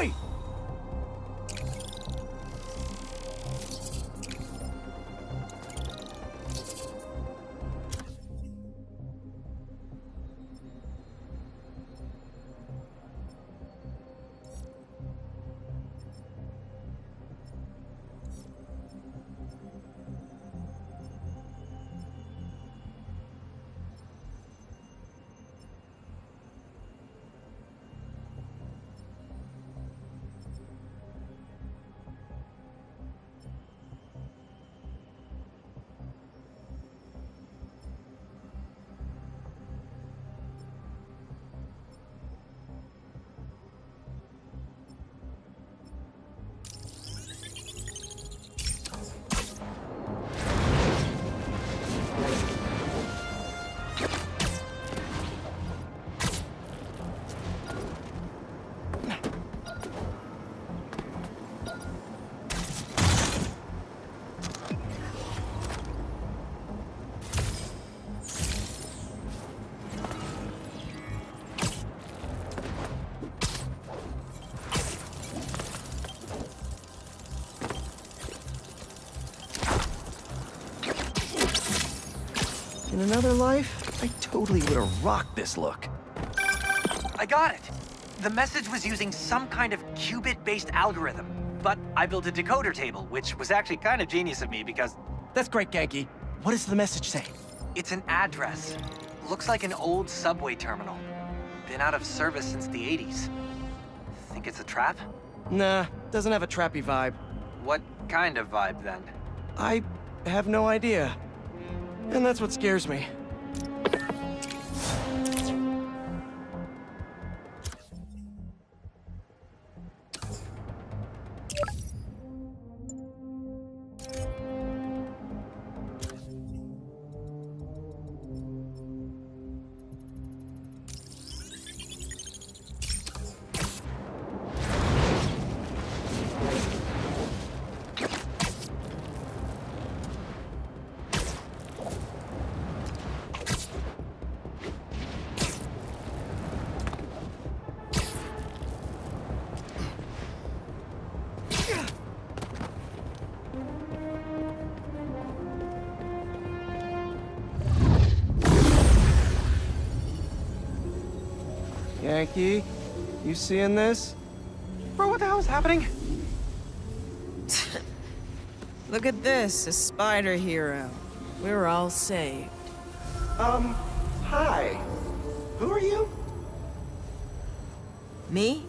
Oi! In another life, I totally would have rocked this look. I got it. The message was using some kind of qubit-based algorithm. But I built a decoder table, which was actually kind of genius of me because That's great, Ganke. What does the message say? it's an address. Looks like an old subway terminal. Been out of service since the 80s. Think it's a trap? Nah, doesn't have a trappy vibe. What kind of vibe then? I have no idea. And that's what scares me. Ganke, you seeing this? Bro, what the hell is happening? Look at this, a spider hero. We're all saved. Um, hi. Who are you? Me?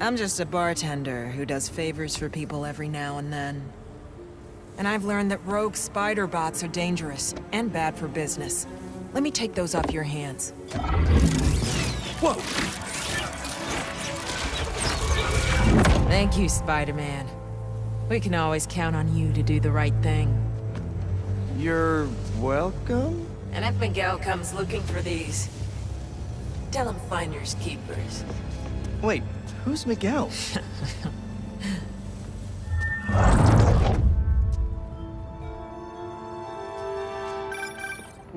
I'm just a bartender who does favors for people every now and then. And I've learned that rogue spider bots are dangerous and bad for business. Let me take those off your hands. Whoa! Thank you, Spider-Man. We can always count on you to do the right thing. You're welcome? And if Miguel comes looking for these, tell him finders keepers. Wait, who's Miguel?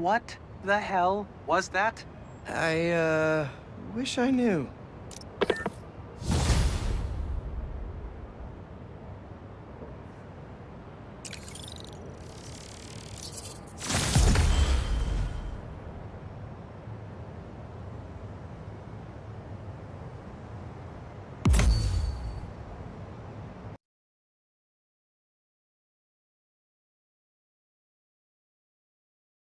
What the hell was that? I, uh, wish I knew.